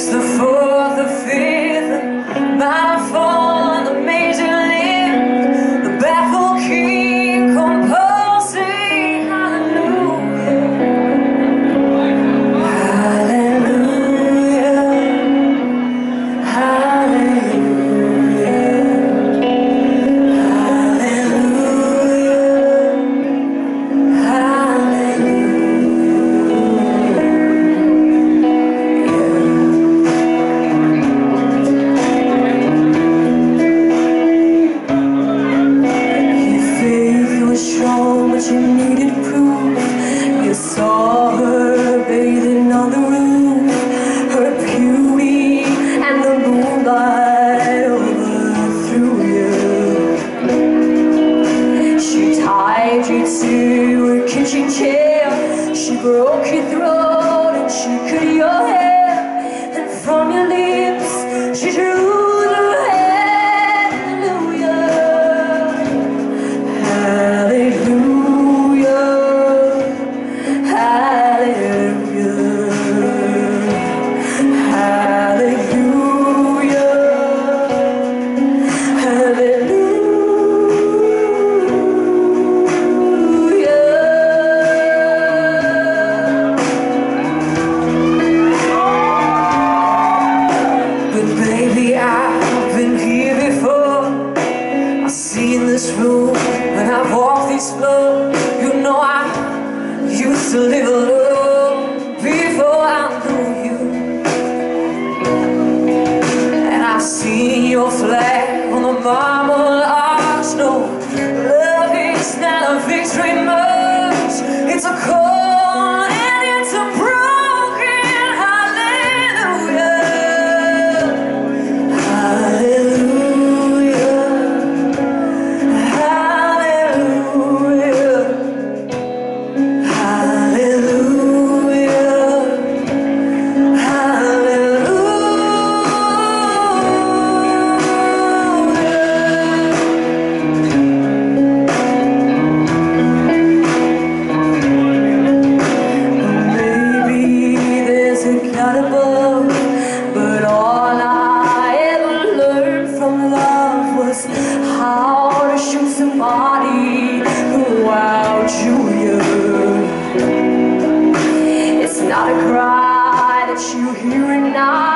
It's the fool. broken throat. When I walk this floor You know I used to live alone. not a But all I ever learned from love was How to shoot somebody who outshoots you It's not a cry that you hear at night.